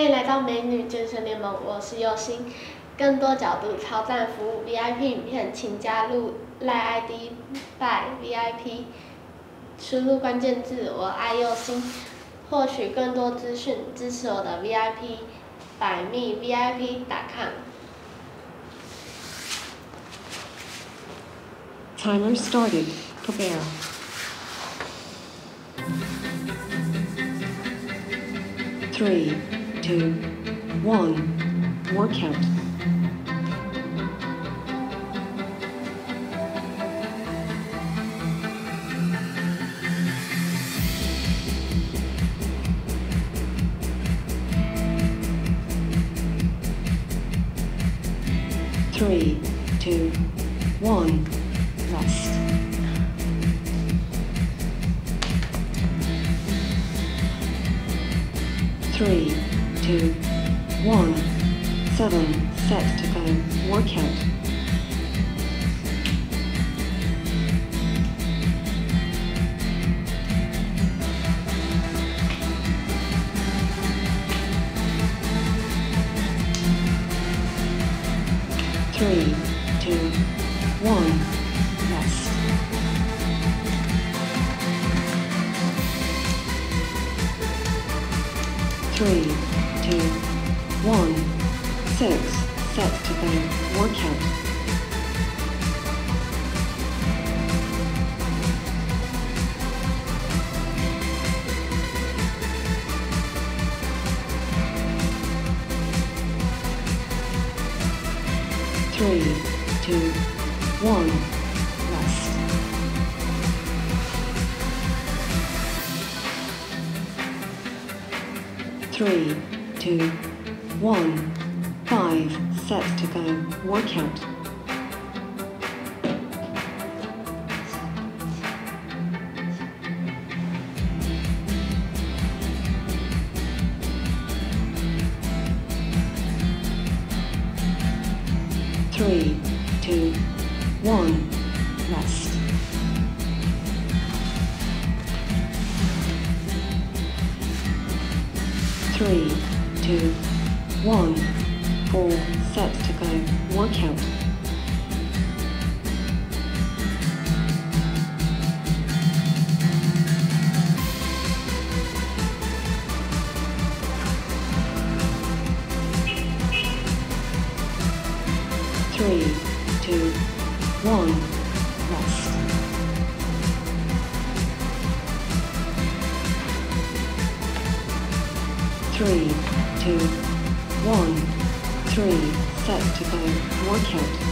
欢迎来到美女健身联盟，我是佑星。更多角度超赞服务 VIP 影片，请加入赖 ID by VIP，输入关键字我爱佑星，获取更多资讯，支持我的 VIP，百密 VIP 打卡。Timer started. Prepare. Three, two, one. Workout. Three, two, one. Rest. Three, two, one. Seven sets to go. Workout. Three, two, one. Rest. Three, one. Six sets to go. Workout. Three, two, one. Rest. Three, two, one. Five sets to go. Workout. Three, two, one. Rest. Three, two, one. Four sets to go. Workout. Three, two, one. Rest. Three, two, one. Three set to go. Workout.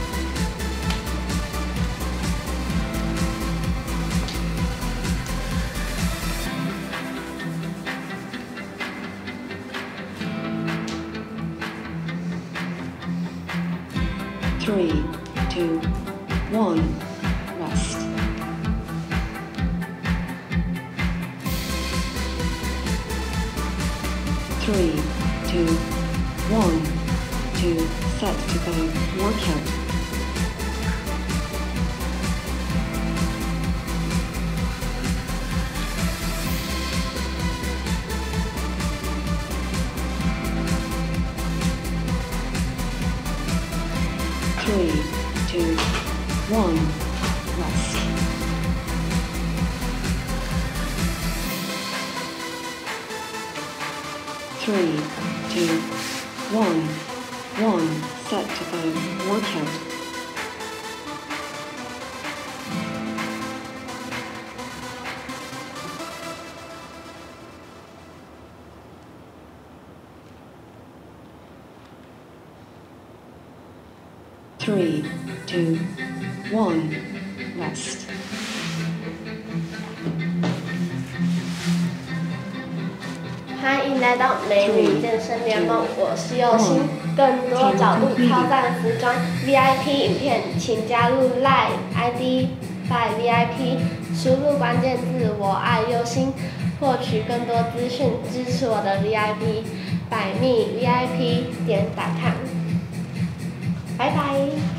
Three, two, one. Rest. Three, two, one. Two set to go. Workout. Three, two, one. Rest. Three, two, one. One set to go. Workout. Three, two, one. Rest. 来到美女健身联盟，我是佑星。更多角度超赞服装 VIP 影片，请加入 Line ID by VIP，输入关键字我爱佑星，获取更多资讯，支持我的 VIP，百密 VIP 点打看，拜拜。